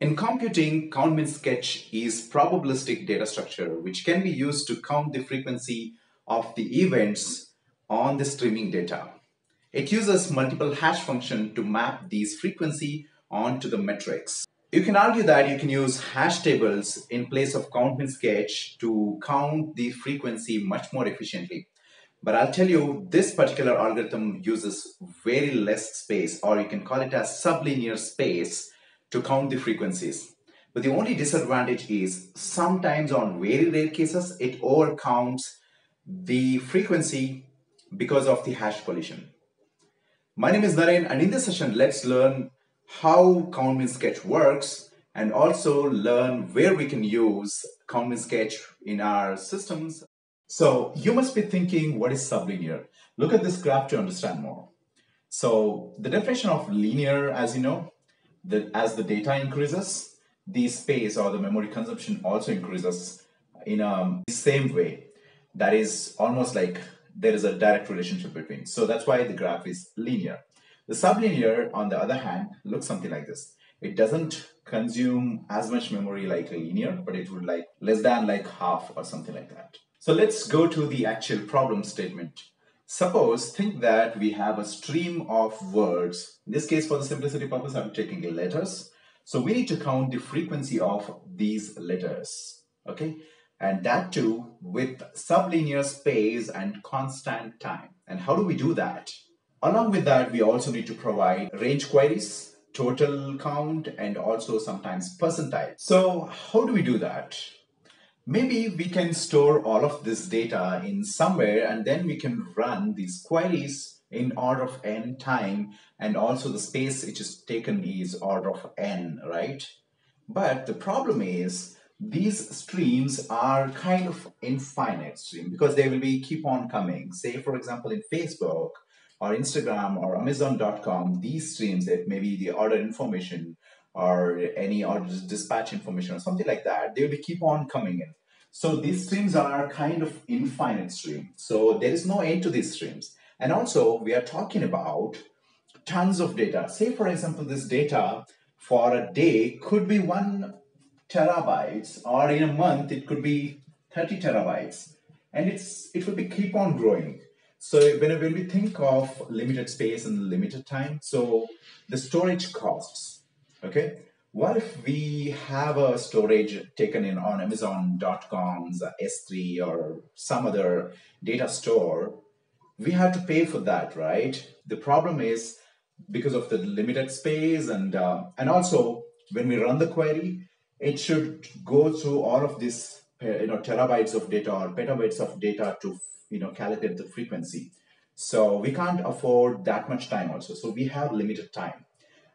In computing, count sketch is probabilistic data structure which can be used to count the frequency of the events on the streaming data. It uses multiple hash function to map these frequency onto the matrix. You can argue that you can use hash tables in place of count min sketch to count the frequency much more efficiently. But I'll tell you, this particular algorithm uses very less space, or you can call it as sublinear space to count the frequencies. But the only disadvantage is sometimes on very rare cases, it overcounts the frequency because of the hash collision. My name is Naren and in this session, let's learn how count sketch works and also learn where we can use count sketch in our systems so you must be thinking, what is sublinear? Look at this graph to understand more. So the definition of linear, as you know, that as the data increases, the space or the memory consumption also increases in um, a same way. That is almost like there is a direct relationship between. So that's why the graph is linear. The sublinear, on the other hand, looks something like this. It doesn't consume as much memory like a linear, but it would like less than like half or something like that. So let's go to the actual problem statement. Suppose, think that we have a stream of words. In this case, for the simplicity purpose, I'm taking letters. So we need to count the frequency of these letters, okay? And that too with sublinear space and constant time. And how do we do that? Along with that, we also need to provide range queries, total count, and also sometimes percentile. So how do we do that? Maybe we can store all of this data in somewhere and then we can run these queries in order of n time and also the space which is taken is order of n, right? But the problem is these streams are kind of infinite stream because they will be keep on coming. Say for example in Facebook or Instagram or Amazon.com, these streams that maybe the order information or any order dispatch information or something like that, they will be keep on coming in. So these streams are kind of infinite stream. So there is no end to these streams. And also we are talking about tons of data. Say for example, this data for a day could be one terabytes or in a month it could be 30 terabytes and it's it will be keep on growing. So when, when we think of limited space and limited time, so the storage costs, okay? What if we have a storage taken in on Amazon.com's S3 or some other data store? We have to pay for that, right? The problem is because of the limited space and uh, and also when we run the query, it should go through all of this you know terabytes of data or petabytes of data to you know calculate the frequency. So we can't afford that much time also. So we have limited time.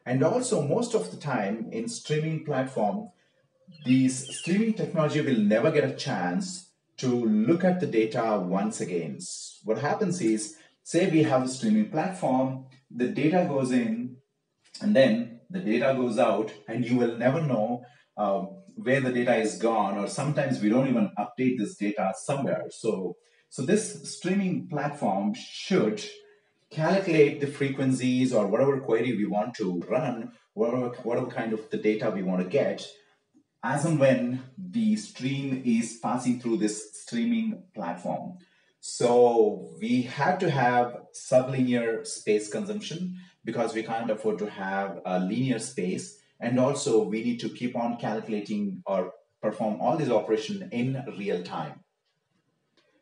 And also most of the time in streaming platform, these streaming technology will never get a chance to look at the data once again. What happens is, say we have a streaming platform, the data goes in and then the data goes out and you will never know uh, where the data is gone or sometimes we don't even update this data somewhere. So, so this streaming platform should calculate the frequencies or whatever query we want to run, whatever, whatever kind of the data we want to get, as and when the stream is passing through this streaming platform. So we have to have sublinear space consumption because we can't afford to have a linear space. And also we need to keep on calculating or perform all these operations in real time.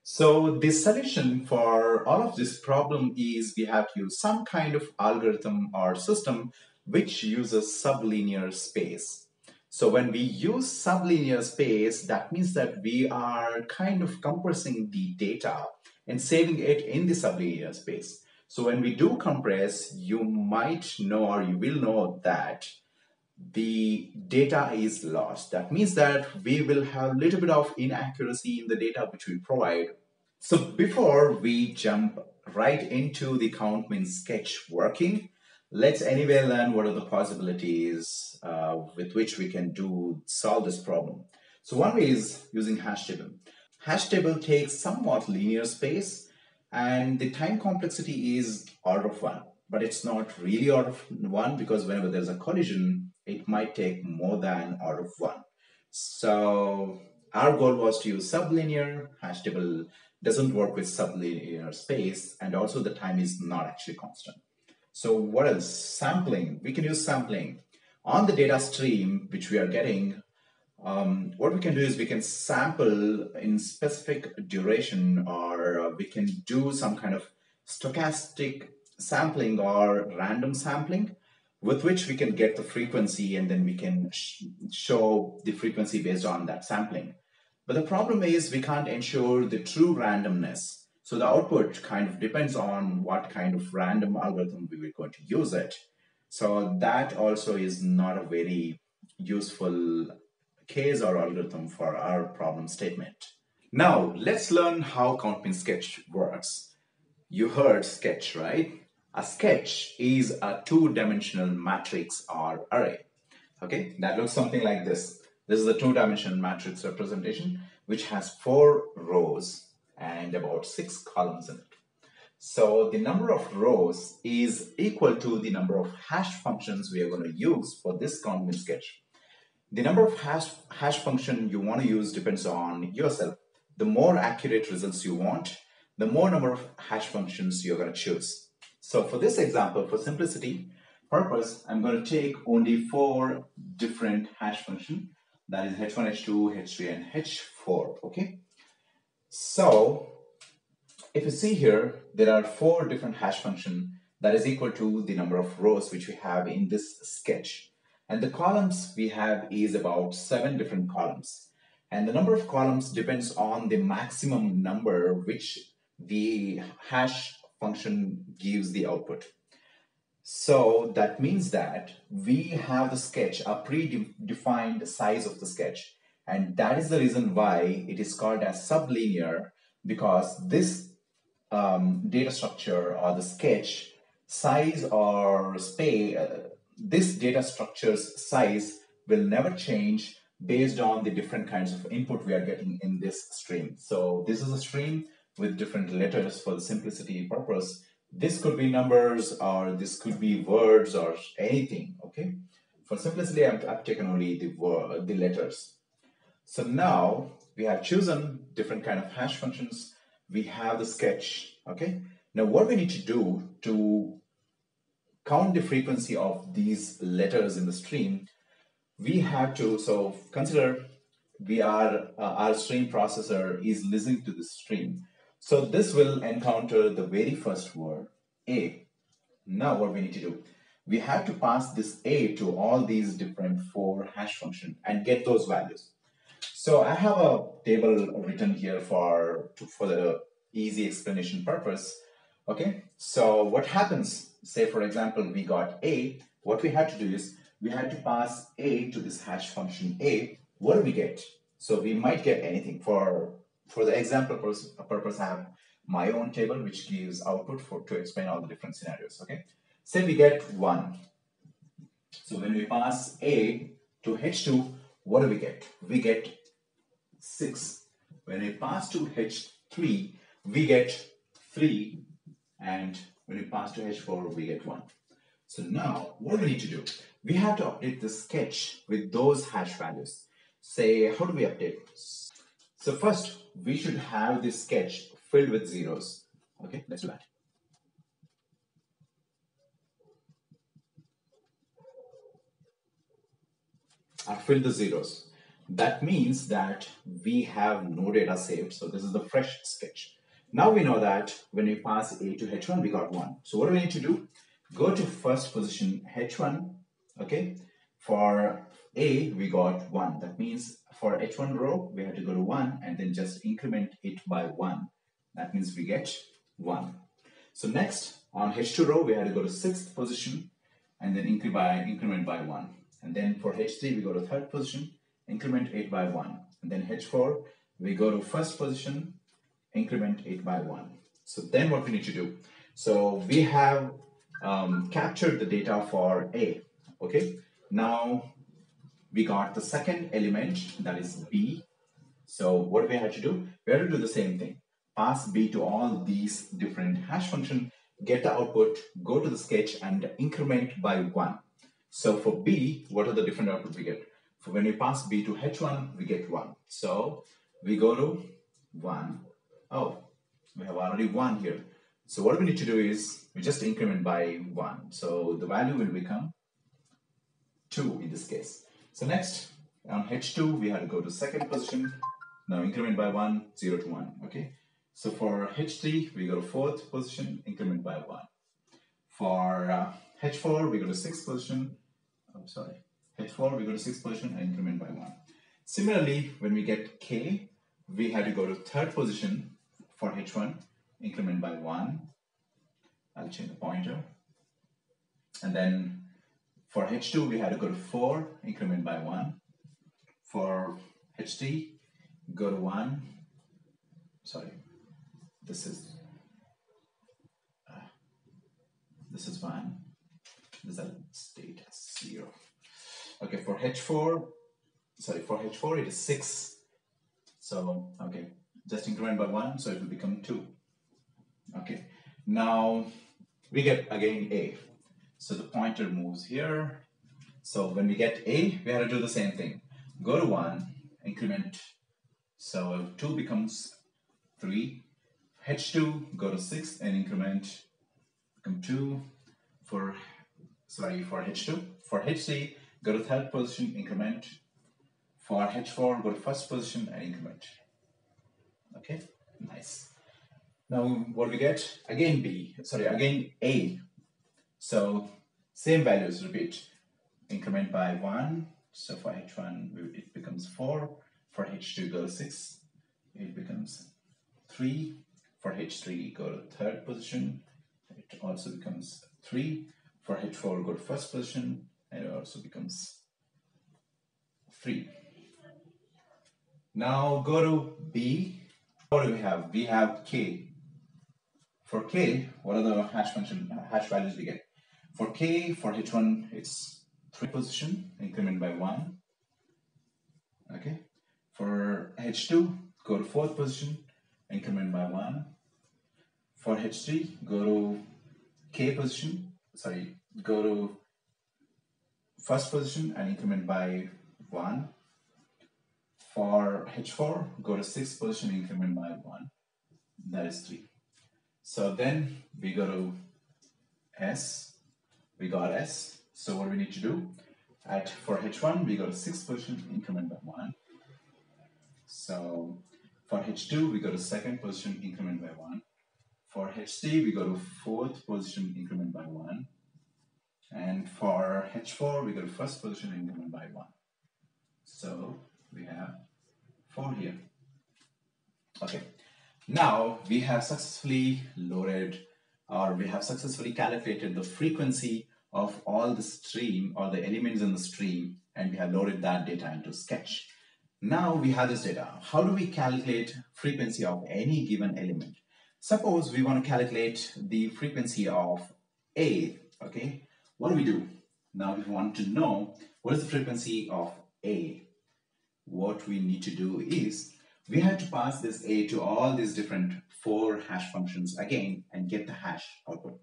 So the solution for all of this problem is we have to use some kind of algorithm or system which uses sublinear space. So when we use sublinear space, that means that we are kind of compressing the data and saving it in the sublinear space. So when we do compress, you might know or you will know that the data is lost. That means that we will have a little bit of inaccuracy in the data which we provide. So before we jump right into the count min sketch working, let's anyway learn what are the possibilities uh, with which we can do solve this problem. So one way is using hash table. Hash table takes somewhat linear space and the time complexity is order of one, but it's not really order of one because whenever there's a collision, it might take more than out of one. So our goal was to use sublinear hash table doesn't work with sublinear space and also the time is not actually constant. So what else? Sampling. We can use sampling. On the data stream which we are getting, um, what we can do is we can sample in specific duration or uh, we can do some kind of stochastic sampling or random sampling with which we can get the frequency and then we can sh show the frequency based on that sampling. But the problem is we can't ensure the true randomness. So the output kind of depends on what kind of random algorithm we were going to use it. So that also is not a very useful case or algorithm for our problem statement. Now let's learn how CountMin sketch works. You heard sketch, right? A sketch is a two-dimensional matrix or array. Okay, that looks something like this. This is a two-dimensional matrix representation which has four rows and about six columns in it. So the number of rows is equal to the number of hash functions we are going to use for this CountMin sketch. The number of hash, hash function you want to use depends on yourself. The more accurate results you want, the more number of hash functions you're going to choose. So for this example, for simplicity purpose, I'm going to take only four different hash function that is h1, h2, h3, and h4, okay? So, if you see here, there are four different hash function that is equal to the number of rows which we have in this sketch. And the columns we have is about seven different columns. And the number of columns depends on the maximum number which the hash function gives the output. So that means that we have the sketch, a predefined size of the sketch. And that is the reason why it is called as sublinear because this um, data structure or the sketch size or space, uh, this data structure's size will never change based on the different kinds of input we are getting in this stream. So this is a stream with different letters for the simplicity purpose this could be numbers or this could be words or anything, okay? For simplicity, I've, I've taken only the, word, the letters. So now we have chosen different kind of hash functions. We have the sketch, okay? Now what we need to do to count the frequency of these letters in the stream, we have to, so consider we are, uh, our stream processor is listening to the stream. So this will encounter the very first word, A. Now what we need to do? We have to pass this A to all these different four hash function and get those values. So I have a table written here for, to, for the easy explanation purpose. Okay, so what happens, say for example, we got A, what we had to do is we had to pass A to this hash function A. What do we get? So we might get anything for for the example purpose, I have my own table which gives output for to explain all the different scenarios. Okay, say we get one. So when we pass A to H2, what do we get? We get six. When we pass to H3, we get three, and when we pass to H4, we get one. So now, what do we need to do? We have to update the sketch with those hash values. Say, how do we update? So first, we should have this sketch filled with zeros. Okay, let's do that. I filled the zeros. That means that we have no data saved. So this is the fresh sketch. Now we know that when we pass A to H1, we got 1. So what do we need to do? Go to first position H1, okay? For A, we got 1. That means for H1 row, we have to go to 1 and then just increment it by 1. That means we get 1. So next, on H2 row, we have to go to 6th position and then increment by, increment by 1. And then for H3, we go to 3rd position, increment 8 by 1. And then H4, we go to 1st position, increment 8 by 1. So then what we need to do? So we have um, captured the data for A, okay? Now we got the second element that is b so what we have to do we have to do the same thing pass b to all these different hash function get the output go to the sketch and increment by one So for B, what are the different outputs we get? For when we pass B to H1, we get 1. So we go to 1. Oh, we have already 1 here. So what we need to do is we just increment by 1. So the value will become 2 in this case. So next, on H2, we have to go to second position. Now increment by 1, 0 to 1. Okay. So for H3, we go to fourth position, increment by 1. For uh, H4, we go to sixth position. I'm sorry. H4, we go to sixth position and increment by 1. Similarly, when we get K, we had to go to third position for H1, increment by 1. I'll change the pointer. And then for H2, we had to go to 4, increment by 1. For H3, go to 1. Sorry, this is uh, this is 1. This is state as 0. Okay, for H4, sorry, for H4 it is 6. So, okay, just increment by 1, so it will become 2. Okay, now we get again A. So the pointer moves here. So when we get A, we have to do the same thing. Go to 1, increment. So 2 becomes 3. H2, go to 6 and increment. Become 2 for, sorry, for H2. For H3, go to third position, increment. For H4, go to first position and increment. Okay, nice. Now what we get? Again B, sorry, again A. So same values repeat. Increment by 1. So for H1 it becomes 4. For H2 go to 6. It becomes 3. For H3 go to third position. It also becomes 3. For H4 go to first position and it also becomes 3. Now go to B. What do we have? We have K. For k, what are the hash function hash values we get? For k, for h1, it's three position, increment by one. Okay. For h2, go to fourth position, increment by one. For h3, go to k position, sorry, go to first position and increment by one. For h4, go to sixth position, increment by one. That is three. So then we go to S, we got S. So what do we need to do? At for H1, we got a sixth position, increment by one. So for H2, we got a second position, increment by one. For H3, we got a fourth position, increment by one. And for H4, we got a first position, increment by one. So we have four here. Okay. Now we have successfully loaded or we have successfully calculated the frequency of all the stream or the elements in the stream and we have loaded that data into Sketch. Now we have this data. How do we calculate frequency of any given element? Suppose we want to calculate the frequency of A, okay? What do we do? Now we want to know what is the frequency of A. What we need to do is we have to pass this A to all these different four hash functions again and get the hash output.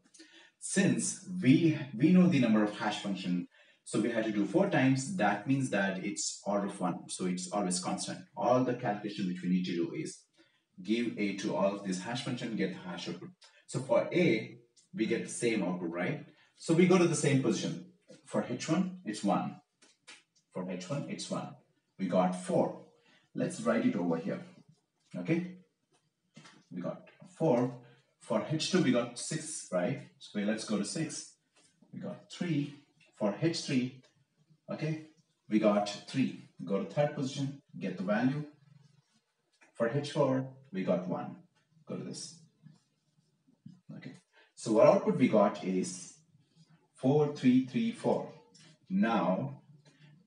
Since we, we know the number of hash function, so we had to do four times, that means that it's order of one, so it's always constant. All the calculation which we need to do is give A to all of these hash function, get the hash output. So for A, we get the same output, right? So we go to the same position. For H1, it's 1. For H1, it's 1. We got 4. Let's write it over here. Okay. We got 4. For H2, we got 6, right? So let's go to 6. We got 3. For H3, okay, we got 3. Go to third position, get the value. For H4, we got 1. Go to this. Okay. So what output we got is 4, 3, 3, 4. Now,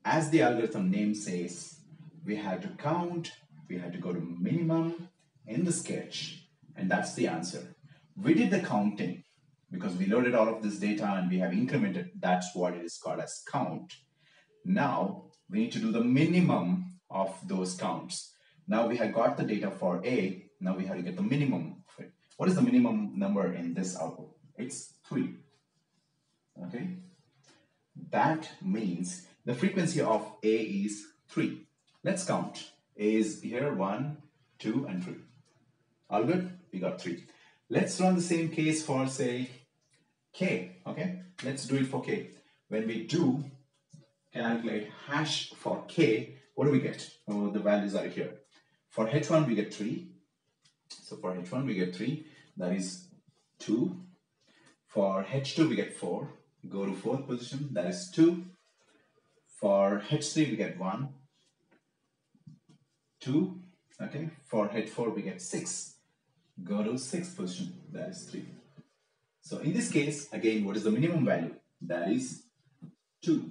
as the algorithm name says, we had to count, we had to go to minimum in the sketch, and that's the answer. We did the counting because we loaded all of this data and we have incremented, that's what it is called as count. Now, we need to do the minimum of those counts. Now we have got the data for A, now we have to get the minimum of it. What is the minimum number in this output? It's 3. Okay. That means the frequency of A is 3. Let's count. A is here 1, 2 and 3. All good? We got 3. Let's run the same case for say K. Okay, let's do it for K. When we do calculate hash for K, what do we get? Oh, the values are here. For H1 we get 3. So for H1 we get 3. That is 2. For H2 we get 4. Go to fourth position. That is 2. For H3 we get 1. 2. Okay. For H4 we get 6. Go to sixth position. That is 3. So in this case, again, what is the minimum value? That is 2.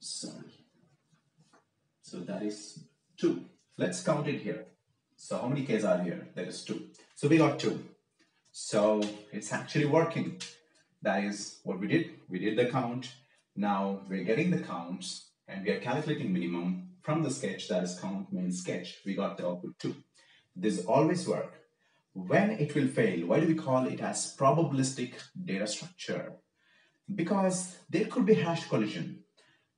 Sorry. So that is 2. Let's count it here. So how many Ks are here? That is 2. So we got 2. So it's actually working. That is what we did. We did the count. Now we're getting the counts and we are calculating minimum from the sketch that is count min sketch. We got the output 2. This always work. When it will fail, why do we call it as probabilistic data structure? Because there could be hash collision.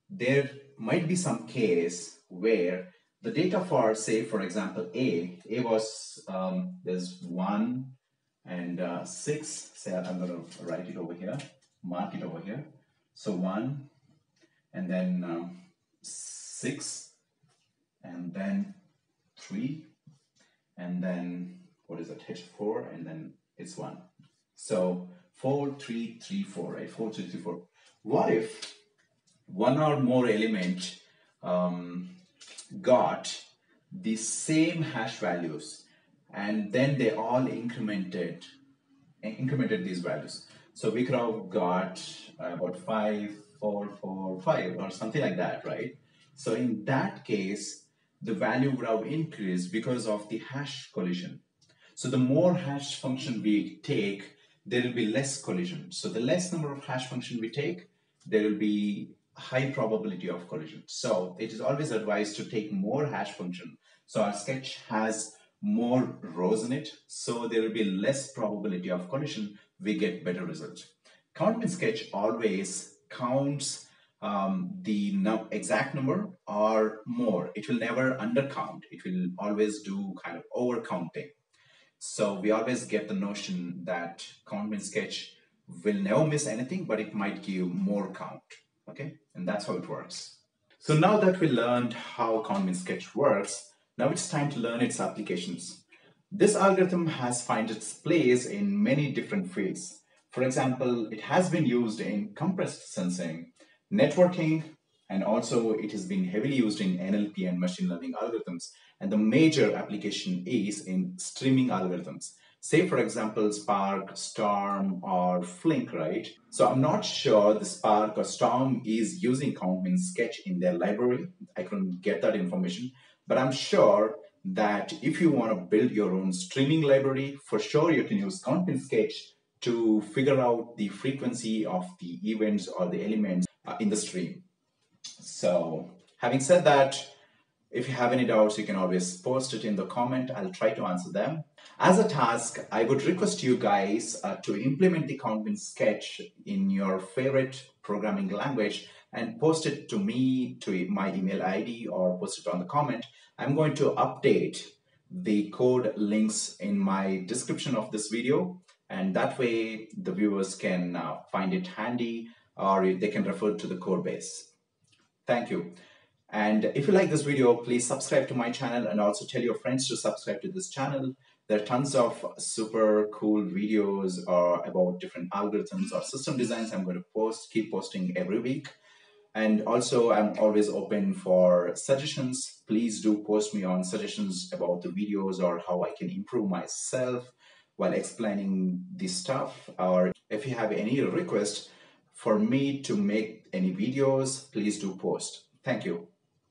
There might be some case where the data for, say, for example, A, A was, um, there's one and uh, six, say I'm going to write it over here, mark it over here. So one and then um, six and then three and then what is it h4 and then it's 1 so 4 3 3 4 right? 4 3 3 4 what if one or more element um, got the same hash values and then they all incremented incremented these values? So we could have got about 5 4 4 5 or something like that right? So in that case the value would have increased because of the hash collision. So the more hash function we take, there will be less collision. So the less number of hash function we take, there will be high probability of collision. So it is always advised to take more hash function. So our sketch has more rows in it, so there will be less probability of collision. We get better results. Count min sketch always counts um, the exact number or more. It will never undercount. It will always do kind of overcounting. So we always get the notion that count min sketch will never miss anything, but it might give more count. Okay, and that's how it works. So now that we learned how count min sketch works, now it's time to learn its applications. This algorithm has found its place in many different fields. For example, it has been used in compressed sensing, networking, and also it has been heavily used in NLP and machine learning algorithms. And the major application is in streaming algorithms. Say, for example, Spark, Storm, or Flink, right? So I'm not sure the Spark or Storm is using CountMin Sketch in their library. I couldn't get that information, but I'm sure that if you want to build your own streaming library, for sure you can use CountMin Sketch to figure out the frequency of the events or the elements uh, in the stream. So having said that, if you have any doubts, you can always post it in the comment. I'll try to answer them. As a task, I would request you guys uh, to implement the CountMin sketch in your favorite programming language and post it to me, to my email ID, or post it on the comment. I'm going to update the code links in my description of this video and that way the viewers can uh, find it handy or they can refer to the code base. Thank you. And if you like this video, please subscribe to my channel and also tell your friends to subscribe to this channel. There are tons of super cool videos uh, about different algorithms or system designs I'm going to post, keep posting every week. And also, I'm always open for suggestions. Please do post me on suggestions about the videos or how I can improve myself while explaining this stuff. Or if you have any request, for me to make any videos, please do post. Thank you.